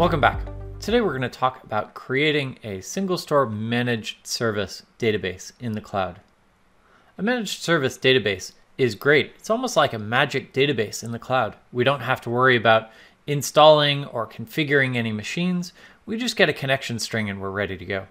Welcome back. Today we're going to talk about creating a SingleStore managed service database in the cloud. A managed service database is great. It's almost like a magic database in the cloud. We don't have to worry about installing or configuring any machines. We just get a connection string and we're ready to go.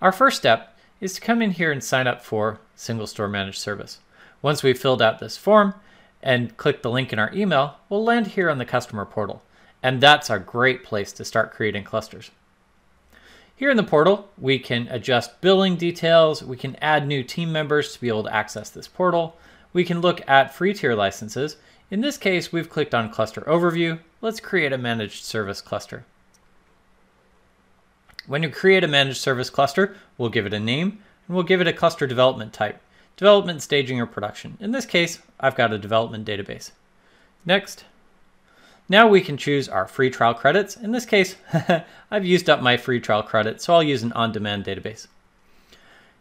Our first step is to come in here and sign up for SingleStore managed service. Once we've filled out this form and click the link in our email, we'll land here on the customer portal. And that's a great place to start creating clusters. Here in the portal, we can adjust billing details. We can add new team members to be able to access this portal. We can look at free tier licenses. In this case, we've clicked on cluster overview. Let's create a managed service cluster. When you create a managed service cluster, we'll give it a name and we'll give it a cluster development type, development, staging, or production. In this case, I've got a development database. Next, now we can choose our free trial credits. In this case, I've used up my free trial credit, so I'll use an on-demand database.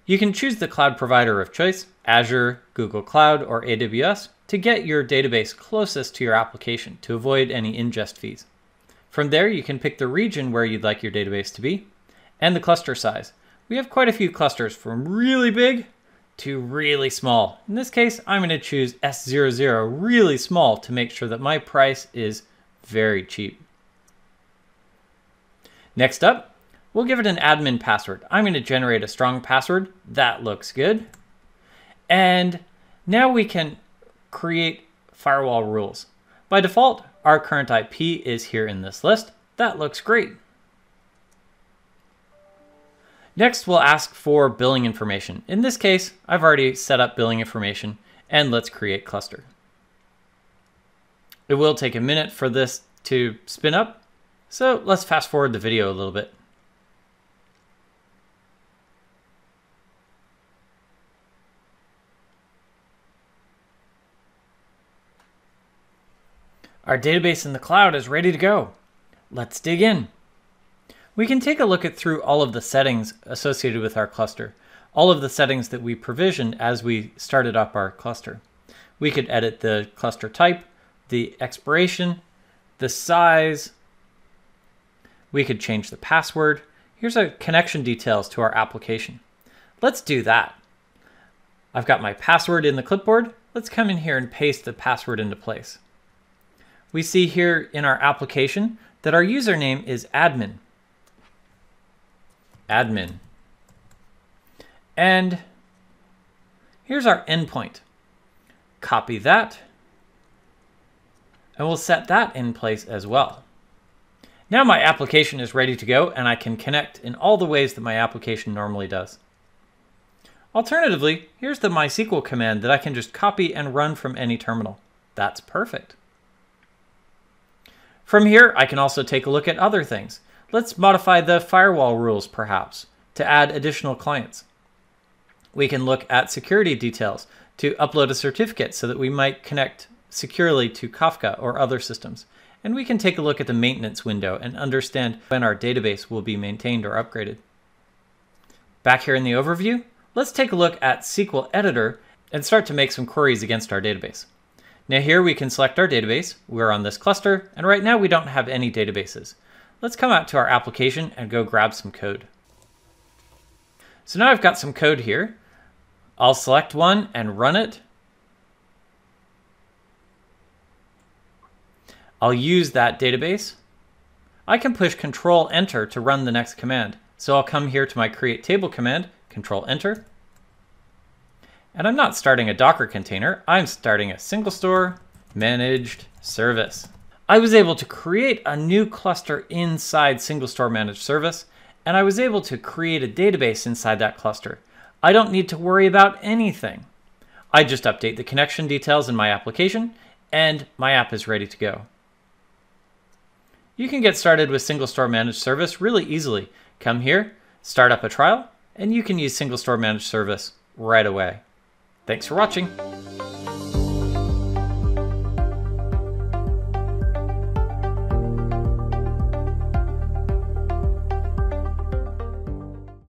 You can choose the cloud provider of choice, Azure, Google Cloud, or AWS, to get your database closest to your application to avoid any ingest fees. From there, you can pick the region where you'd like your database to be and the cluster size. We have quite a few clusters from really big to really small. In this case, I'm going to choose S00, really small, to make sure that my price is very cheap. Next up, we'll give it an admin password. I'm going to generate a strong password. That looks good. And now we can create firewall rules. By default, our current IP is here in this list. That looks great. Next, we'll ask for billing information. In this case, I've already set up billing information and let's create cluster. It will take a minute for this to spin up. So let's fast forward the video a little bit. Our database in the cloud is ready to go. Let's dig in. We can take a look at through all of the settings associated with our cluster, all of the settings that we provisioned as we started up our cluster. We could edit the cluster type, the expiration, the size. We could change the password. Here's a connection details to our application. Let's do that. I've got my password in the clipboard. Let's come in here and paste the password into place. We see here in our application that our username is admin. Admin. And here's our endpoint. Copy that and we'll set that in place as well. Now my application is ready to go and I can connect in all the ways that my application normally does. Alternatively, here's the MySQL command that I can just copy and run from any terminal. That's perfect. From here, I can also take a look at other things. Let's modify the firewall rules, perhaps, to add additional clients. We can look at security details to upload a certificate so that we might connect securely to Kafka or other systems. And we can take a look at the maintenance window and understand when our database will be maintained or upgraded. Back here in the overview, let's take a look at SQL Editor and start to make some queries against our database. Now here we can select our database. We're on this cluster, and right now we don't have any databases. Let's come out to our application and go grab some code. So now I've got some code here. I'll select one and run it, I'll use that database. I can push Control Enter to run the next command. So I'll come here to my Create Table command, Control Enter. And I'm not starting a Docker container, I'm starting a SingleStore managed service. I was able to create a new cluster inside SingleStore managed service, and I was able to create a database inside that cluster. I don't need to worry about anything. I just update the connection details in my application, and my app is ready to go. You can get started with SingleStore Managed Service really easily. Come here, start up a trial, and you can use SingleStore Managed Service right away. Thanks for watching.